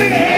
Sing it!